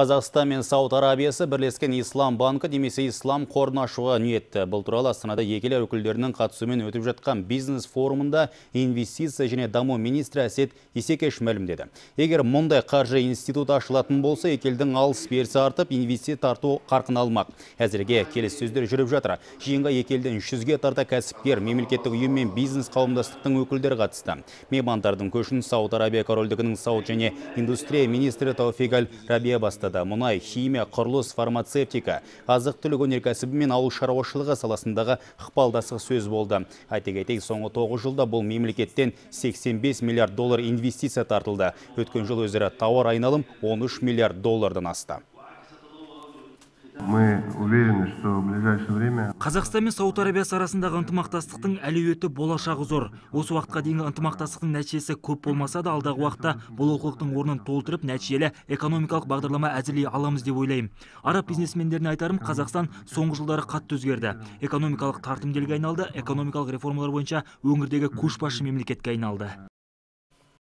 Қазақстан мен Сауд Арабиясы бірлескен Ислам банкі немесе Ислам қорын ашуға ниетті. Бұл туралы Астанада екі ел өкілдерінің қатысуымен өтіп жатқан бизнес форумында инвестиция және даму министрі Әсет Исекеш мәлімдеді. Егер мұндай қаржы институт ашылатын болса, екі елдің алыс берісі артып, инвестиция тарту қарқын алмақ. Әзірге келіссөздер жүріп жатыр. Жиынға екі елден 300-ге тарта кәсіпкер, мемлекеттік ұйым мен бизнес қауымдастықтың өкілдері қатысты. Меймандардың көшін Сауд Арабия корольдігінің сауд және индустрия министрі Тауфик Аль Рабия бастады. Мұнай, химия, құрылыс, фармацевтика, азық түлік өнеркәсібі мен ауыл шаруашылығы саласындағы ықпалдастық сөз болды. Айта кетейік, соңғы 9 жылда бұл мемлекеттен 85 миллиард доллар инвестиция тартылды. Өткен жыл өзара тауар айналым 13 миллиард доллардан асты. Ближайшее қазақстан мен сауд арабиясы арасындағы ынтымақтастықтың әлеуеті болашағы зор. Осы уақытқа дейінгі ынтымақтастықтың нәтижесі көп болмаса да алдағы уақытта бұл олқылықтың орнын толтырып нәтижелі экономикалық бағдарлама әзірлей аламыз деп ойлаймын. Араб бизнесмендеріне айтарым қазақстан соңғы жылдары қатты өзгерді. Экономикалық тартымды елге айналды экономикалық реформалар бойынша өңірдегі көшбасшы мемлекетке айналды.